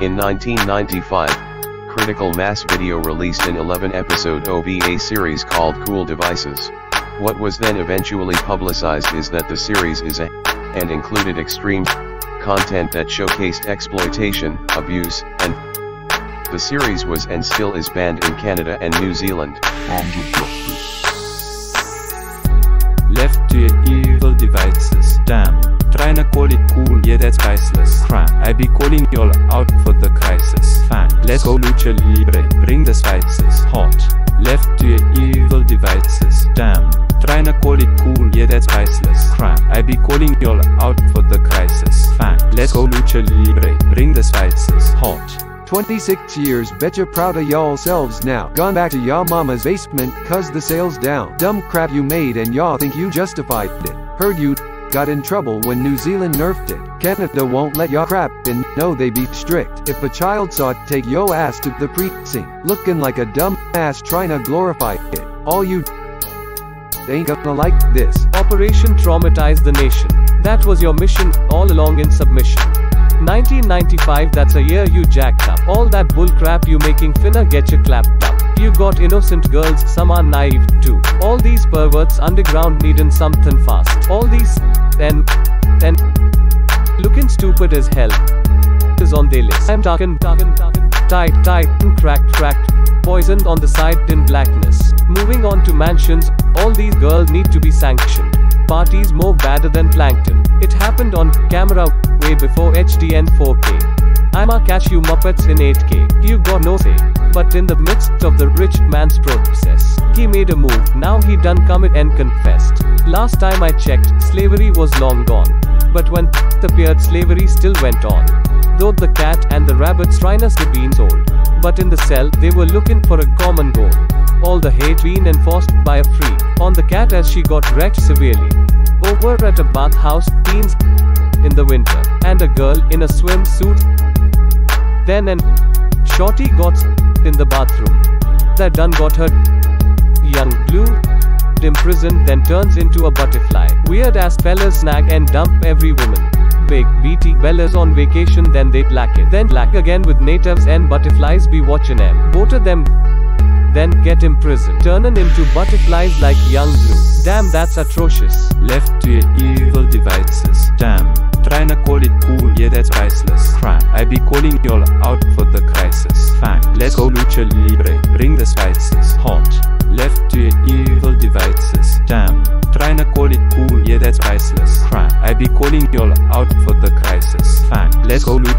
In 1995, Critical Mass Video released an 11-episode OVA series called Cool Devices. What was then eventually publicized is that the series is a and included extreme content that showcased exploitation, abuse, and the series was and still is banned in Canada and New Zealand. Left to evil devices. Damn. Trying to call it cool, yeah that's priceless. Crap. I be calling y'all out for the crisis. Fact. Let's go lucha libre. Bring the spices. Hot. Left to your evil devices. Damn. Trying to call it cool, yeah that's priceless. Crap. I be calling y'all out for the crisis. Fact. Let's go lucha libre. Bring the spices. Hot. 26 years betcha proud of y'all selves now Gone back to y'all mama's basement cause the sales down Dumb crap you made and y'all think you justified it Heard you got in trouble when New Zealand nerfed it Canada won't let y'all crap in no they be strict If a child saw it take yo ass to the precinct Looking like a dumb ass trying to glorify it All you ain't gonna like this Operation Traumatize the Nation. That was your mission, all along in submission. 1995 that's a year you jacked up. All that bullcrap you making finna get you clapped up. You got innocent girls, some are naive too. All these perverts underground needin' something fast. All these and and looking stupid as hell is on their list. I'm talking, talking, talking, tight, tight, cracked, cracked, poisoned on the side in blackness. Moving on to mansions, all these girls need to be sanctioned. Parties more badder than plankton. It happened on camera way before HD and 4K. I'ma catch you muppets in 8K. You got no say. But in the midst of the rich man's process, he made a move. Now he done commit and confessed. Last time I checked, slavery was long gone. But when appeared, slavery still went on. Though the cat and the rabbit's rhinos had been sold. But in the cell, they were looking for a common goal. All the hate being enforced by a freak. On the cat as she got wrecked severely. Over at a bathhouse, teens in the winter, and a girl in a swimsuit. Then an shorty got in the bathroom. That done got her young blue imprisoned then turns into a butterfly. Weird ass fellas snag and dump every woman. Big BT fellas on vacation then they lack it. Then lack again with natives and butterflies be watching them. Both of them then get imprisoned. Turning into butterflies like young blue. Damn that's atrocious. Left to your evil devices. Damn.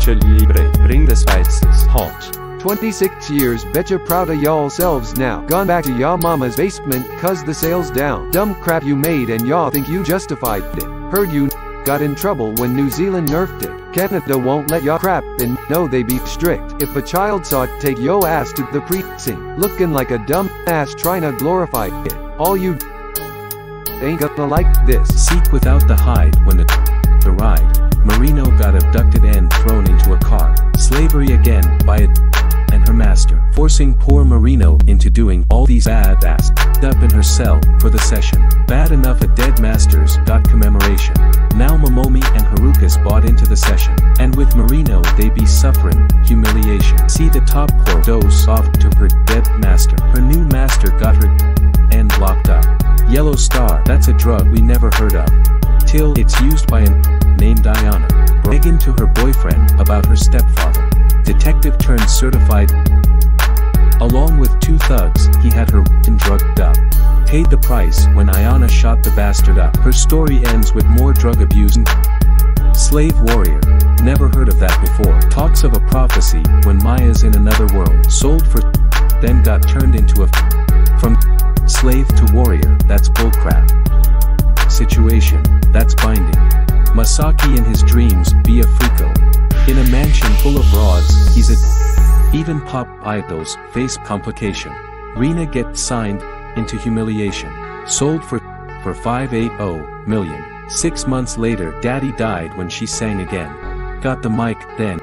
Lucha libre. Bring the spices. Hot. 26 years. Betcha proud of y'all selves now. Gone back to y'all mama's basement cause the sales down. Dumb crap you made and y'all think you justified it. Heard you got in trouble when New Zealand nerfed it. Canada won't let y'all crap in. No they be strict. If a child saw it take yo ass to the precinct. Looking like a dumb ass trying to glorify it. All you ain't gonna like this. Seek without the hide when the the ride. Marino got abducted and thrown into a car. Slavery again by it and her master, forcing poor Marino into doing all these bad ass up in her cell for the session. Bad enough a dead masters got commemoration. Now Momomi and Harukas bought into the session, and with Marino they be suffering humiliation. See the top poor dose off to her dead master. Her new master got her and locked up. Yellow Star, that's a drug we never heard of. Till it's used by an named Diana, bragging to her boyfriend about her stepfather. Detective turned certified. Along with two thugs, he had her and drugged up. Paid the price when Ayana shot the bastard up. Her story ends with more drug abuse and slave warrior. Never heard of that before. Talks of a prophecy when Maya's in another world. Sold for then got turned into a from slave to warrior. That's bullcrap. Situation. That's binding. Masaki in his dreams be a freako. In a mansion full of broads, he's a even pop idols face complication. Rena gets signed into humiliation. Sold for for 580 million. Six months later, Daddy died when she sang again. Got the mic then.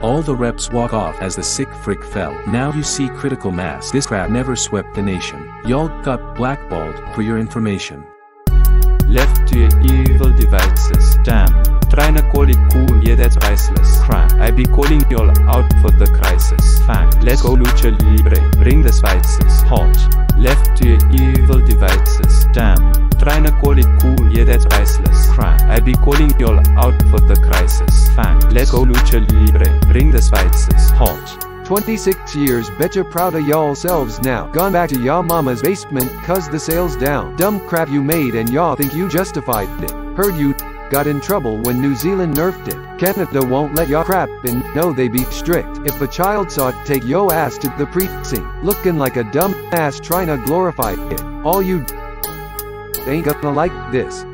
All the reps walk off as the sick frick fell. Now you see critical mass. This crap never swept the nation. Y'all got blackballed for your information. Left to your evil devices. Damn. Trying to call it cool, yeah that's priceless. Crap, I be calling y'all out for the crisis. Fact, let's go lucha libre, bring the spices. Hot, left to your evil devices. Damn, trying to call it cool, yeah that's priceless. Crap, I be calling y'all out for the crisis. Fact, let's go lucha libre, bring the spices. Hot. 26 years betcha proud of y'all selves now. Gone back to y'all mama's basement cause the sales down. Dumb crap you made and y'all think you justified it. Heard you got in trouble when New Zealand nerfed it. Canada won't let y'all crap and no they be strict. If a child saw it take yo ass to the precinct, looking like a dumb ass trying to glorify it. All you ain't gonna like this.